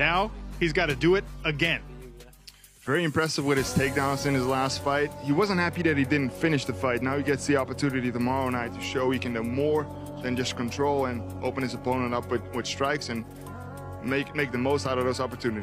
Now he's got to do it again. Very impressive with his takedowns in his last fight. He wasn't happy that he didn't finish the fight. Now he gets the opportunity tomorrow night to show he can do more than just control and open his opponent up with, with strikes and make make the most out of those opportunities.